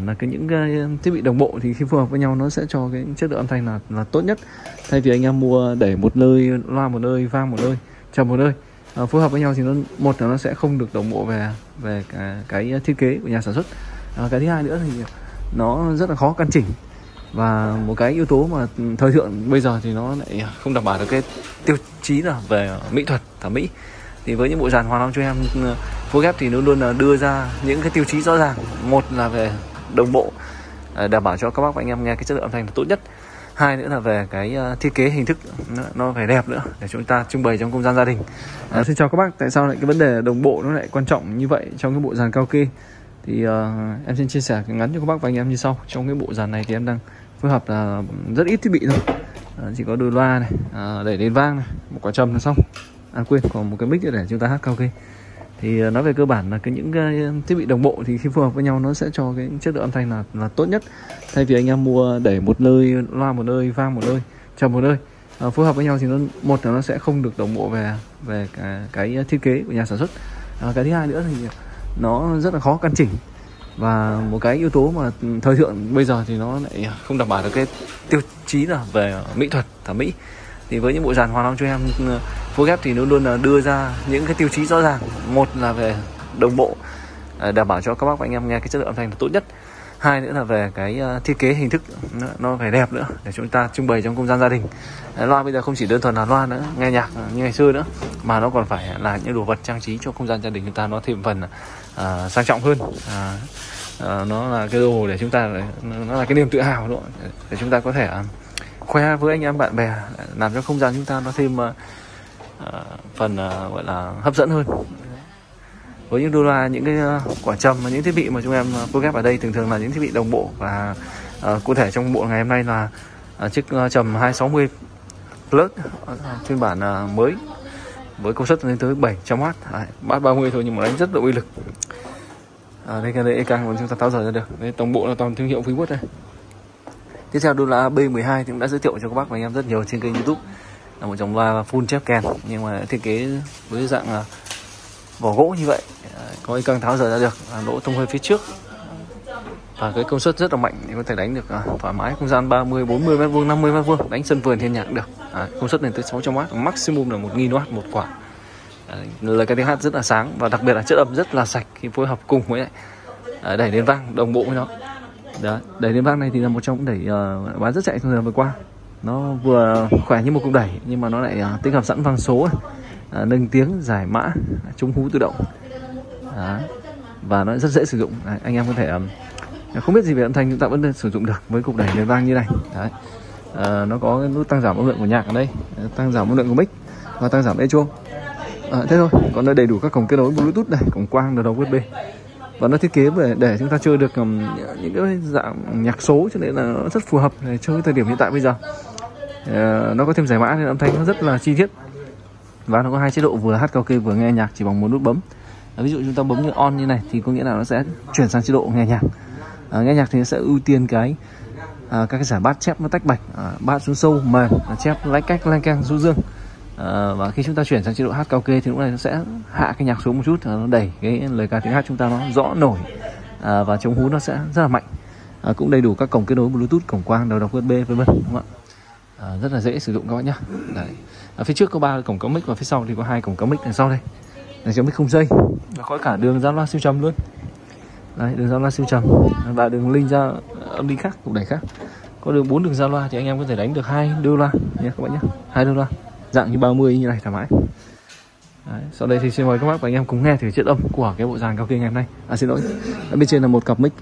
là cái những cái thiết bị đồng bộ thì khi phù hợp với nhau nó sẽ cho cái chất lượng âm thanh là là tốt nhất. Thay vì anh em mua để một nơi loa một nơi vang một nơi trầm một nơi à, phối hợp với nhau thì nó một là nó sẽ không được đồng bộ về về cái, cái thiết kế của nhà sản xuất. À, cái thứ hai nữa thì nó rất là khó căn chỉnh. Và một cái yếu tố mà thời thượng bây giờ thì nó lại không đảm bảo được cái tiêu chí là về mỹ thuật thẩm mỹ. Thì với những bộ dàn hoàn long cho em à, phối ghép thì luôn luôn là đưa ra những cái tiêu chí rõ ràng. Một là về đồng bộ ờ, đảm bảo cho các bác và anh em nghe cái chất lượng âm thanh là tốt nhất. Hai nữa là về cái ờ, thiết kế hình thức nó phải đẹp nữa để chúng ta trưng bày trong không gian gia đình. À, xin chào các bác. Tại sao lại cái vấn đề đồng bộ nó lại quan trọng như vậy trong cái bộ dàn cao kê? Thì uh, em xin chia sẻ ngắn cho các bác và anh em như sau. Trong cái bộ dàn này thì em đang phối hợp là rất ít thiết bị thôi. À, chỉ có đôi loa này à, đẩy đến vang này một quả trầm là xong. À quên còn một cái mic để chúng ta hát cao kê thì ờ, nói về cơ bản là cái những cái ờ, thiết bị đồng bộ thì khi phù hợp với nhau nó sẽ cho cái chất lượng âm thanh là là tốt nhất. Thay vì anh em mua để một nơi loa một nơi vang một nơi trầm một nơi ờ, à, phù hợp với nhau thì nó một là nó sẽ không được đồng bộ về về cái, cái thiết kế của nhà sản xuất. À, cái thứ hai nữa thì nó rất là khó căn chỉnh. Và một cái yếu tố mà thời thượng bây giờ thì nó lại không đảm bảo được cái tiêu chí là về mỹ thuật thẩm mỹ. Thì với những bộ dàn hoàn long cho em phối ghép thì luôn luôn là đưa ra những cái tiêu chí rõ ràng. Một là về đồng bộ à, đảm bảo cho các bác và anh em nghe cái chất lượng âm thanh là tốt nhất. Hai nữa là về cái à, thiết kế hình thức nó phải đẹp nữa để chúng ta trưng bày trong không gian gia đình. À, loa bây giờ không chỉ đơn thuần là loa nữa nghe nhạc như ngày xưa nữa mà nó còn phải là những đồ vật trang trí cho không gian gia đình chúng ta nó thêm phần uh, sang trọng hơn. Uh, uh, nó là cái đồ để chúng ta nó là cái niềm tự hào nữa để chúng ta có thể uh, khoe với anh em bạn bè làm cho không gian chúng ta nó thêm uh, Ờ, phần ờ, gọi là hấp dẫn hơn. Với những đô la những cái ờ, quả trầm và những thiết bị mà chúng em cô ghép ở đây thường thường là những thiết bị đồng bộ và uh, cụ thể trong bộ ngày hôm nay là uh, chiếc uh, trầm 260 plus uh, phiên bản uh, mới với công suất lên tới 700W à, bát 30 thôi nhưng mà đánh rất là uy lực. À, đây cái đây càng còn chúng ta tháo rời ra được. Đây tổng bộ là toàn thương hiệu Freewood đây. Tiếp theo đô la B12 thì cũng đã giới thiệu cho các bác và anh em rất nhiều trên kênh YouTube là một dòng loa full chép kèn. Nhưng mà thiết kế với dạng à, vỏ gỗ như vậy à, có căng tháo rời ra được à, lỗ thông hơi phía trước. Và cái công suất rất là mạnh thì có thể đánh được thoải mái không gian 30 40 mét vuông 50 mét vuông đánh sân vườn thiên nhạc được. À, công suất lên tới 600W maximum là 1000W một quả. À, lời cái tiếng hát rất là sáng và đặc biệt là chất âm rất là sạch khi phối hợp cùng với à, đẩy đến vang đồng bộ với nó. Đấy, đẩy đến vang này thì là một trong những đẩy uh, bán rất chạy trong thời gian vừa qua nó vừa khỏe như một cục đẩy nhưng mà nó lại à, tích hợp sẵn vang số à, nâng tiếng giải mã chống hú tự động. Đấy. và nó rất dễ sử dụng. Đấy, anh em có thể um, không biết gì về âm thanh chúng ta vẫn sử dụng được với cục đẩy lên vang như này. Đấy. À, nó có cái nút tăng giảm âm lượng của nhạc ở đây. Ờ, tăng giảm âm lượng của mic và tăng giảm echo. À, thế thôi còn đây đầy đủ các cổng kết nối bluetooth này cổng quang đầu usb và nó thiết kế để, để chúng ta chơi được um, những cái dạng nhạc số cho nên là nó rất phù hợp để chơi thời điểm hiện tại bây giờ. Ờ, nó có thêm giải mã nên âm thanh nó rất là chi tiết. Và nó có hai chế độ vừa hát karaoke vừa nghe nhạc chỉ bằng một nút bấm. À, ví dụ chúng ta bấm như on như này thì có nghĩa là nó sẽ chuyển sang chế độ nghe nhạc. À, nghe nhạc thì nó sẽ ưu tiên cái à, các cái giải bát chép nó tách bạch à, bát xuống sâu mềm chép lách cách lanh keng du dương. À, và khi chúng ta chuyển sang chế độ hát karaoke thì lúc này nó sẽ hạ cái nhạc xuống một chút nó đẩy cái lời ca tiếng hát chúng ta nó rõ nổi. À, và chống hú nó sẽ rất là mạnh. À, cũng đầy đủ các cổng kết nối bluetooth cổng quang đầu đọc usb vân vân đúng không ạ? À, rất là dễ sử dụng các bạn nhé Đấy. ở phía trước có ba cổng cắm mic và phía sau thì có hai cổng cắm mic đằng sau đây. Là cho mic không dây. Và có cả đường ra loa siêu trầm luôn. Đấy, đường giao loa siêu trầm. Và đường link ra âm đi khác cũng đẩy khác. Có đường bốn đường giao loa thì anh em có thể đánh được hai đô loa. Nhé các bạn nhé hai đô loa. Dạng như 30 như này thoải mái. Đấy, sau đây thì xin mời các bác và anh em cùng nghe thử chất âm của cái bộ dàn cao kia ngày hôm nay. À xin lỗi. Ở bên trên là một cặp mic.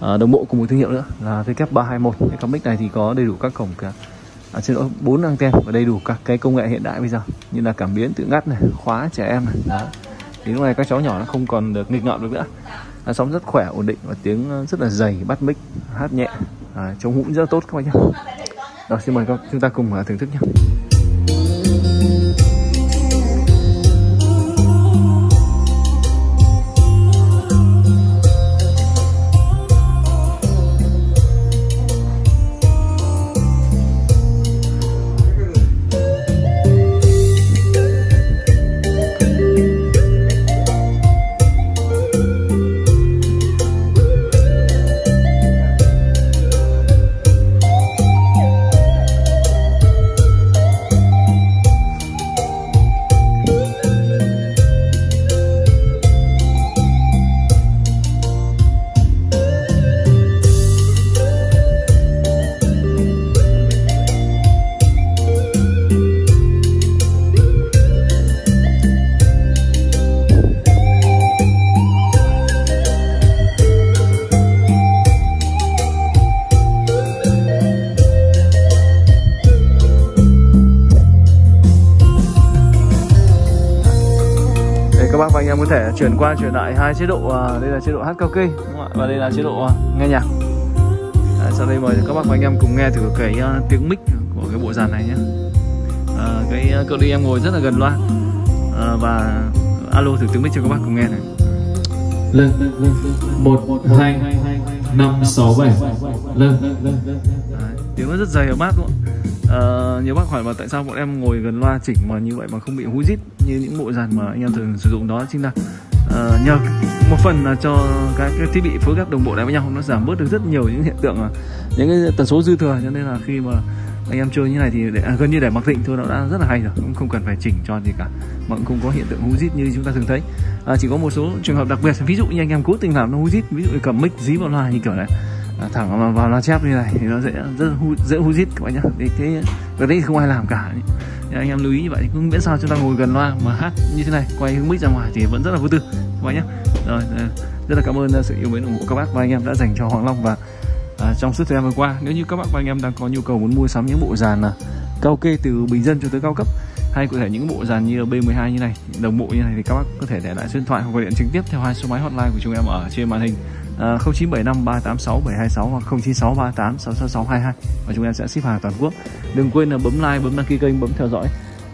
À, đồng bộ cùng một thương hiệu nữa là VK321 cái cặp mic này thì có đầy đủ các cổng cả à, xin lỗi bốn anten và đầy đủ các cái công nghệ hiện đại bây giờ. Như là cảm biến tự ngắt này khóa trẻ em này. Đó. Thì lúc này các cháu nhỏ nó không còn được nghịch ngợm được nữa. À, sóng rất khỏe ổn định và tiếng rất là dày bắt mic hát nhẹ. À, chống hũn rất tốt các bạn nhé rồi xin mời các chúng ta cùng thưởng thức nhé anh em có thể chuyển qua chuyển lại hai chế độ à, đây là chế độ hát đúng không ạ? Và đây là chế độ à, nghe nhạc. À, sau đây mời các bác và anh em cùng nghe thử cái uh, tiếng mic của cái bộ dàn này nhé. À, cái uh, cự ly em ngồi rất là gần loa. À, và alo thử tiếng mic cho các bác cùng nghe này. Lên một hai năm sáu bảy. Lên tiếng nó rất dày ở bát luôn. à, ờ, nhiều bác hỏi là tại sao bọn em ngồi gần loa chỉnh mà như vậy mà không bị hú rít như những bộ dàn mà anh em thường sử dụng đó chính là à, nhờ một phần là cho các cái thiết bị phối ghép đồng bộ lại với nhau nó giảm bớt được rất nhiều những hiện tượng những cái tần số dư thừa cho nên là khi mà anh em chơi như này thì để, à, gần như để mặc định thôi nó đã rất là hay rồi cũng không cần phải chỉnh cho gì cả mà cũng không có hiện tượng hú rít như chúng ta thường thấy à, chỉ có một số trường hợp đặc biệt ví dụ như anh em cố tình làm nó hú rít ví dụ như cầm mic dí vào loa như kiểu này thẳng vào, vào loa chép như này thì nó sẽ rất hú, dễ hú rít các bạn nhé thì thế cái đấy không ai làm cả. Thì anh em lưu ý như vậy cứ cũng miễn sao chúng ta ngồi gần loa mà hát như thế này quay hướng mic ra ngoài thì vẫn rất là vô tư các bạn nhé rồi ờ, rất là cảm ơn ờ, sự yêu mến ủng hộ các bác và anh em đã dành cho Hoàng Long và à, trong suốt thời gian vừa qua. Nếu như các bác và anh em đang có nhu cầu muốn mua sắm những bộ dàn là cao kê từ bình dân cho tới cao cấp hay cụ thể những bộ dàn như B12 như này đồng bộ như này thì các bác có thể để lại số điện thoại hoặc gọi điện trực tiếp theo hai số máy hotline của chúng em ở trên màn hình à, 0975 386 726 hoặc 096 38 66622 và chúng em sẽ ship hàng toàn quốc. Đừng quên là bấm like bấm đăng ký kênh bấm theo dõi.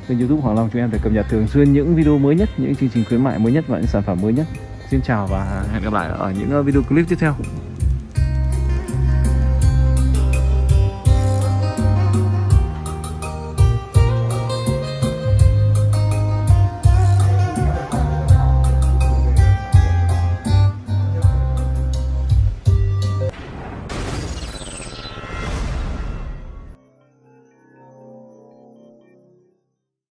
Kênh youtube Hoàng Long chúng em để cập nhật thường xuyên những video mới nhất những chương trình khuyến mại mới nhất và những sản phẩm mới nhất. Xin chào và hẹn gặp lại ở những ờ, video clip tiếp theo.